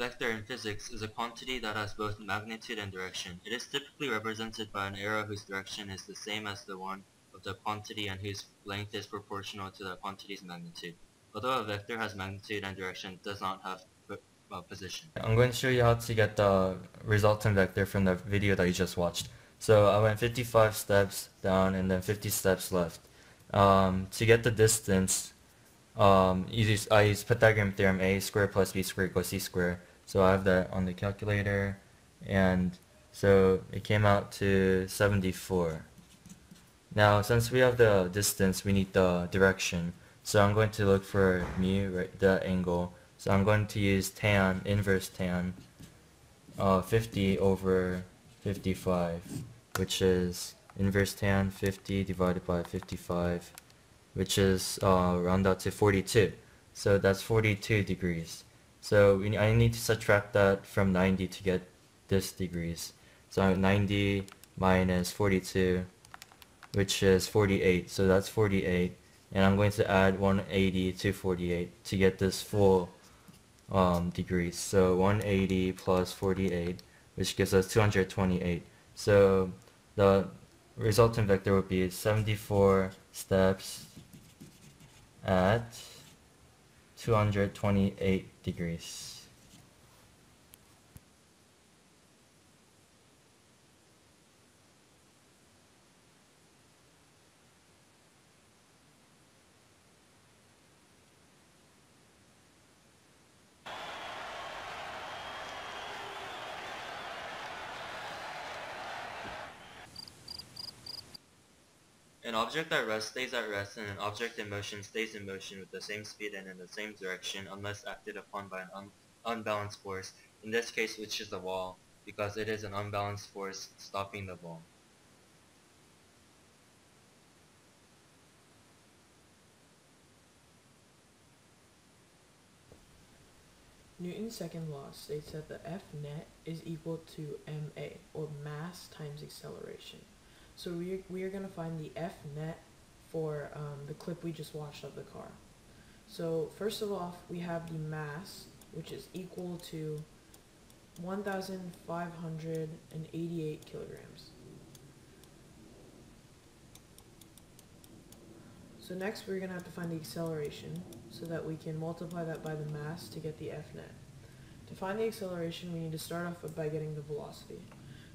vector in physics is a quantity that has both magnitude and direction. It is typically represented by an arrow whose direction is the same as the one of the quantity and whose length is proportional to the quantity's magnitude. Although a vector has magnitude and direction, it does not have uh, position. I'm going to show you how to get the resultant vector from the video that you just watched. So I went 55 steps down and then 50 steps left. Um, to get the distance, um, I use Pythagorean theorem a squared plus b squared equals c squared. So I have that on the calculator and so it came out to 74. Now since we have the distance we need the direction. So I'm going to look for mu, right, the angle. So I'm going to use tan, inverse tan, uh, 50 over 55, which is inverse tan 50 divided by 55, which is uh, round out to 42. So that's 42 degrees. So we, I need to subtract that from 90 to get this degrees. So 90 minus 42, which is 48. So that's 48. And I'm going to add 180 to 48 to get this full um, degrees. So 180 plus 48, which gives us 228. So the resultant vector would be 74 steps at 228 degrees. An object at rest stays at rest and an object in motion stays in motion with the same speed and in the same direction unless acted upon by an un unbalanced force, in this case which is the wall, because it is an unbalanced force stopping the ball. Newton's second law states that the F net is equal to ma, or mass times acceleration. So we, we are going to find the F net for um, the clip we just watched of the car. So first of all, we have the mass, which is equal to 1,588 kilograms. So next we're going to have to find the acceleration so that we can multiply that by the mass to get the F net. To find the acceleration, we need to start off by getting the velocity.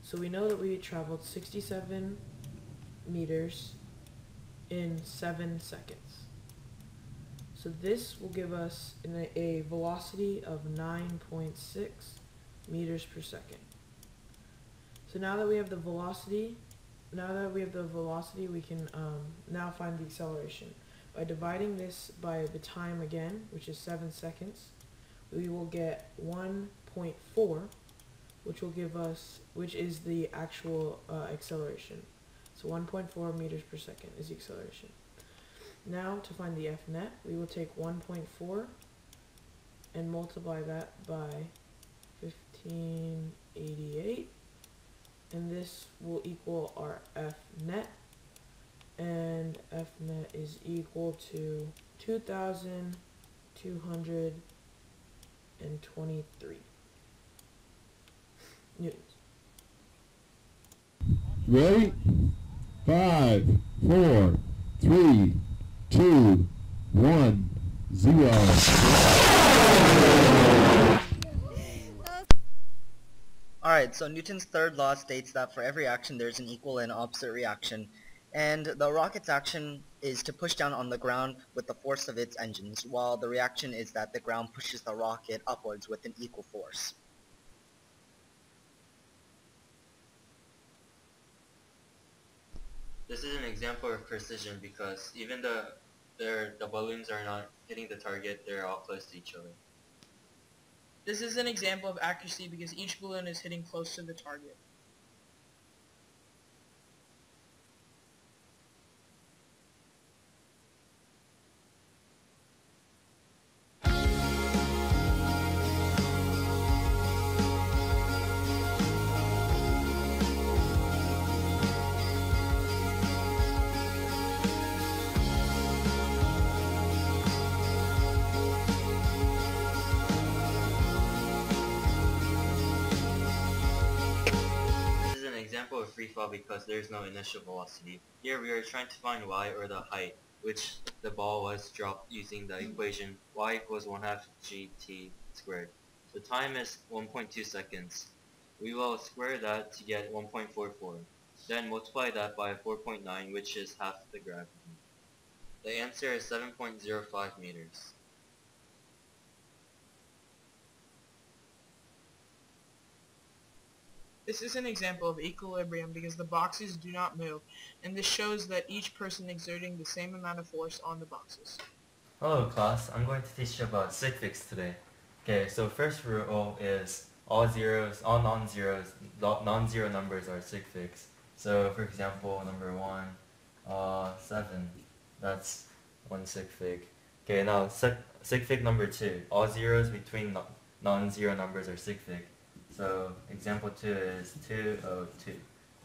So we know that we traveled 67 meters in 7 seconds. So this will give us a, a velocity of 9.6 meters per second. So now that we have the velocity, now that we have the velocity, we can um, now find the acceleration. By dividing this by the time again, which is 7 seconds, we will get 1.4, which will give us, which is the actual uh, acceleration. So 1.4 meters per second is the acceleration. Now to find the F net, we will take 1.4 and multiply that by 1588 and this will equal our F net and F net is equal to 2,223 newtons. Ready? Five, four, three, two, one, zero. Alright, so Newton's third law states that for every action there's an equal and opposite reaction. And the rocket's action is to push down on the ground with the force of its engines, while the reaction is that the ground pushes the rocket upwards with an equal force. This is an example of precision because even though the balloons are not hitting the target, they're all close to each other. This is an example of accuracy because each balloon is hitting close to the target. Free fall because there is no initial velocity. Here we are trying to find y or the height, which the ball was dropped using the equation y equals 1 half gt squared. The time is 1.2 seconds. We will square that to get 1.44. Then multiply that by 4.9 which is half the gravity. The answer is 7.05 meters. This is an example of equilibrium because the boxes do not move, and this shows that each person exerting the same amount of force on the boxes. Hello class, I'm going to teach you about sig figs today. Okay, so first rule is all zeros, all non-zeros, non-zero numbers are sig figs. So for example, number one, uh, seven, that's one sig fig. Okay, now sig fig number two, all zeros between non-zero numbers are sig fig. So example 2 is 202.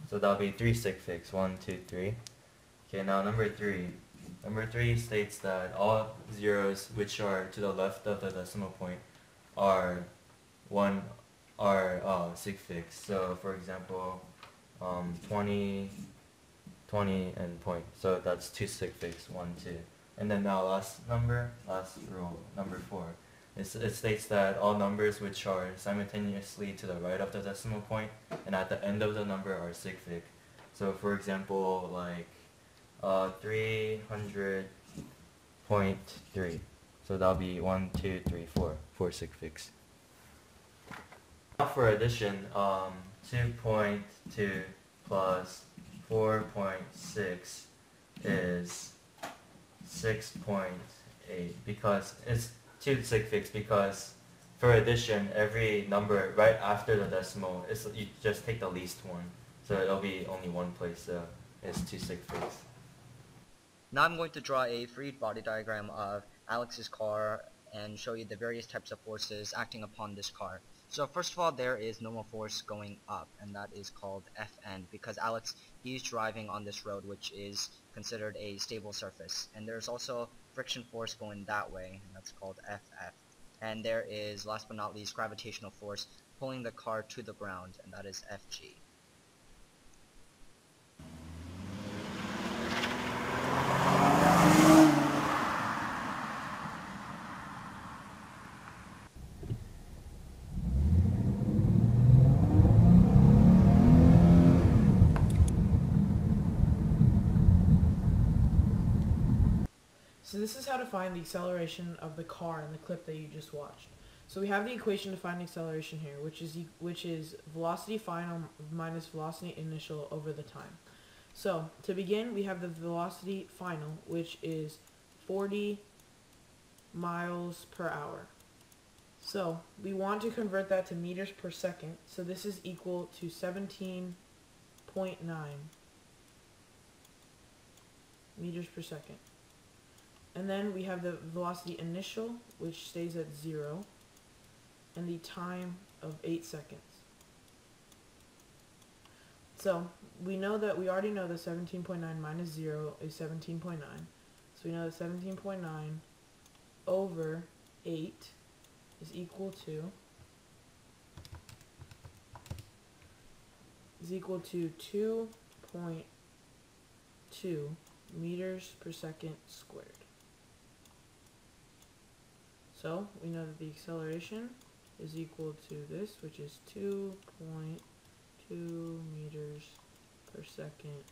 So that'll be 3 sig figs, 1, 2, 3. Okay, now number 3. Number 3 states that all zeros which are to the left of the decimal point are 1 are uh, sig figs. So for example, um, 20, 20 and point. So that's 2 sig figs, 1, 2. And then now last number, last rule, number 4 it states that all numbers which are simultaneously to the right of the decimal point and at the end of the number are sig fig. So for example, like uh, 300.3. So that'll be 1, 2, 3, 4, 4 sig figs. Now for addition, um, 2.2 plus 4.6 is 6.8 because it's two sig figs because for addition, every number right after the decimal, is you just take the least one. So it'll be only one place, uh, so it's two sig figs. Now I'm going to draw a free body diagram of Alex's car and show you the various types of forces acting upon this car. So first of all, there is normal force going up, and that is called Fn, because Alex, he's driving on this road, which is considered a stable surface. And there's also friction force going that way, and that's called FF. And there is, last but not least, gravitational force pulling the car to the ground, and that is FG. So this is how to find the acceleration of the car in the clip that you just watched. So we have the equation to find the acceleration here, which is which is velocity final minus velocity initial over the time. So to begin, we have the velocity final, which is 40 miles per hour. So we want to convert that to meters per second. So this is equal to 17.9 meters per second. And then we have the velocity initial, which stays at 0, and the time of 8 seconds. So, we know that, we already know that 17.9 minus 0 is 17.9. So we know that 17.9 over 8 is equal to is equal to 2.2 meters per second squared. So we know that the acceleration is equal to this, which is 2.2 meters per second